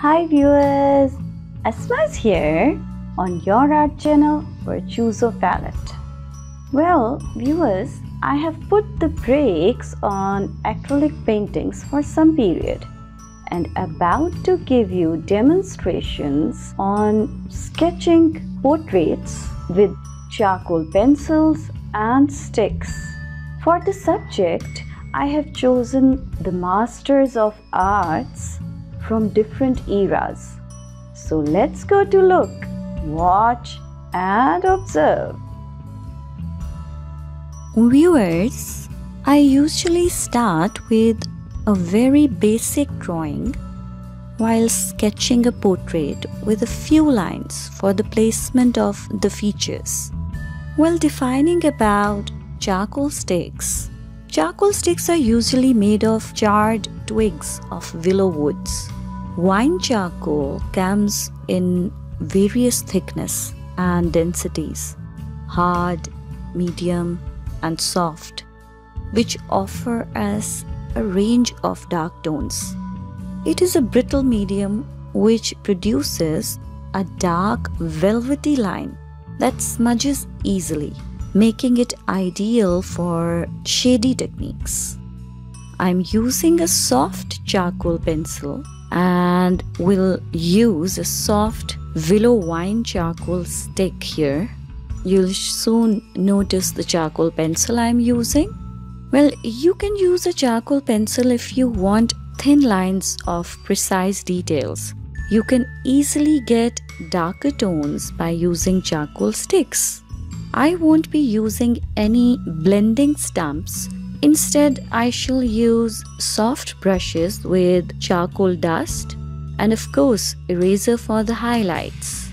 Hi viewers, Asma is here on your art channel Virtuoso Palette. Well viewers, I have put the brakes on acrylic paintings for some period and about to give you demonstrations on sketching portraits with charcoal pencils and sticks. For the subject, I have chosen the masters of arts from different eras. So let's go to look, watch and observe. Viewers, I usually start with a very basic drawing while sketching a portrait with a few lines for the placement of the features. While defining about charcoal sticks, charcoal sticks are usually made of charred twigs of willow woods. Vine charcoal comes in various thickness and densities, hard, medium, and soft, which offer us a range of dark tones. It is a brittle medium which produces a dark velvety line that smudges easily, making it ideal for shady techniques. I'm using a soft charcoal pencil and will use a soft willow vine charcoal stick here. You'll soon notice the charcoal pencil I'm using. Well, you can use a charcoal pencil if you want thin lines of precise details. You can easily get darker tones by using charcoal sticks. I won't be using any blending stumps. Instead, I shall use soft brushes with charcoal dust and of course eraser for the highlights.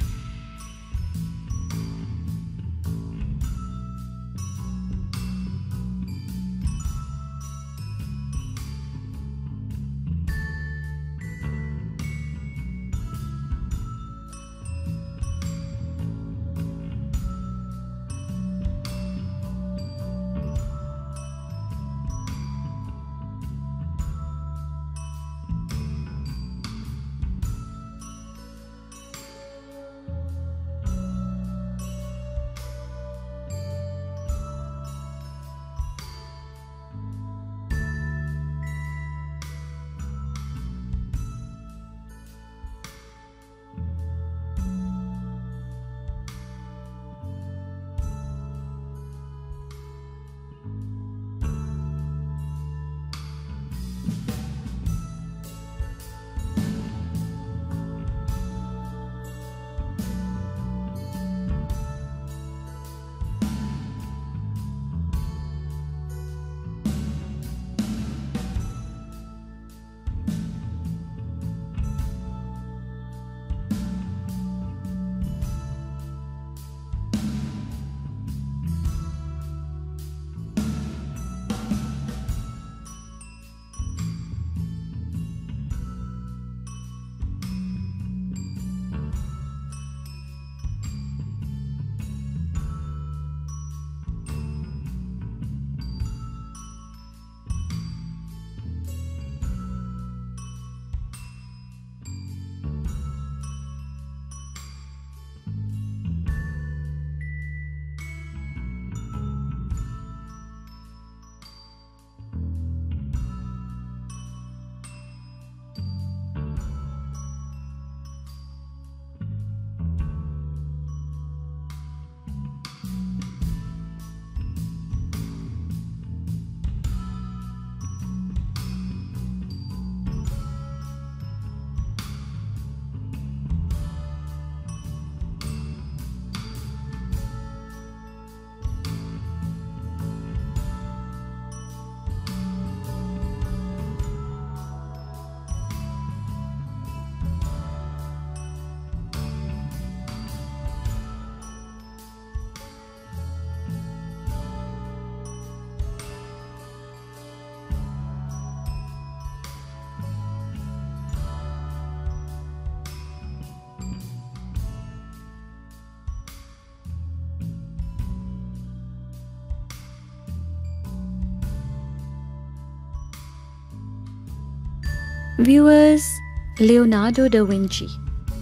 Viewers, Leonardo da Vinci,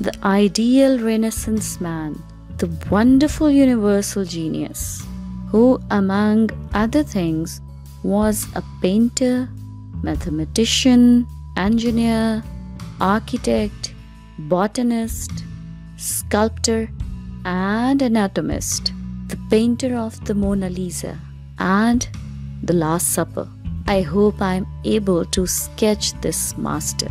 the ideal Renaissance man, the wonderful universal genius, who, among other things, was a painter, mathematician, engineer, architect, botanist, sculptor, and anatomist, the painter of the Mona Lisa and the Last Supper. I hope I am able to sketch this master.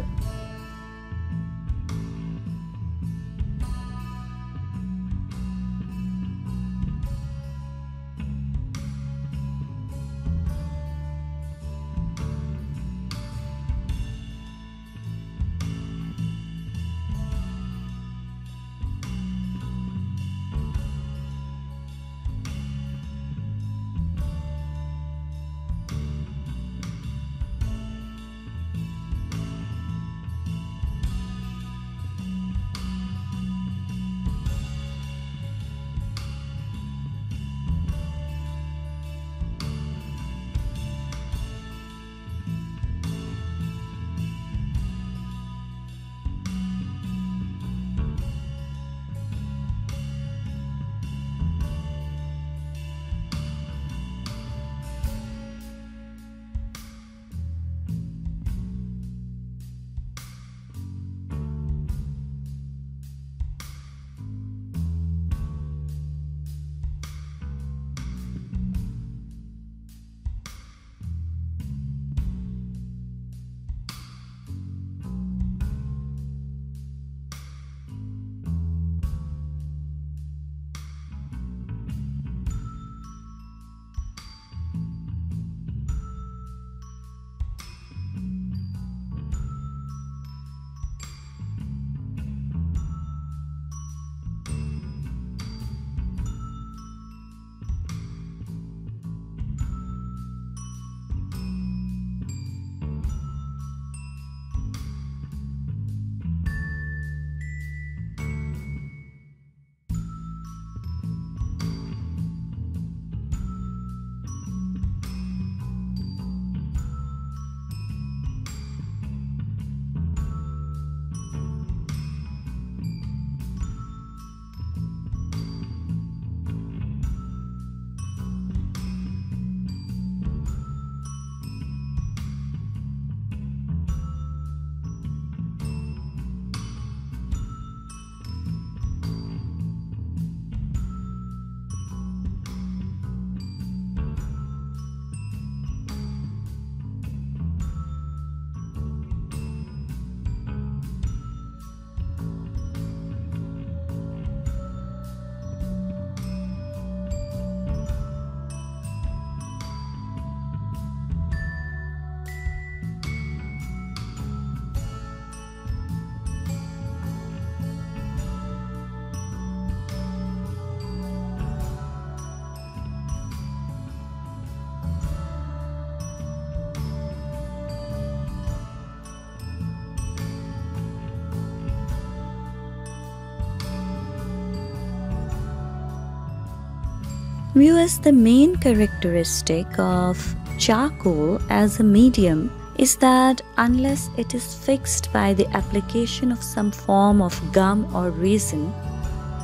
Viewers, the main characteristic of charcoal as a medium is that unless it is fixed by the application of some form of gum or resin,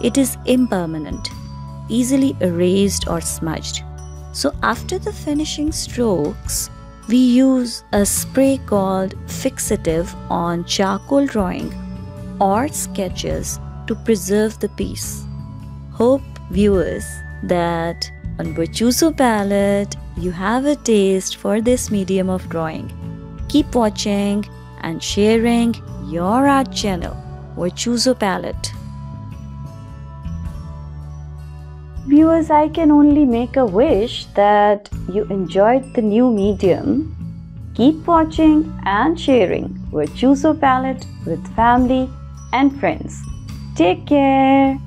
it is impermanent, easily erased or smudged. So after the finishing strokes, we use a spray called fixative on charcoal drawing or sketches to preserve the piece. Hope viewers that on Virtuoso palette you have a taste for this medium of drawing. Keep watching and sharing your art channel, Virtuoso palette. Viewers, I can only make a wish that you enjoyed the new medium. Keep watching and sharing Virtuoso palette with family and friends. Take care.